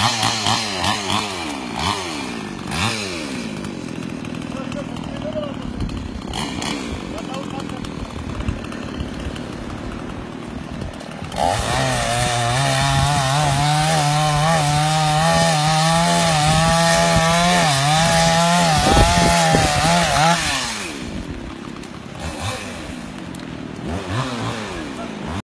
Ha ha ha.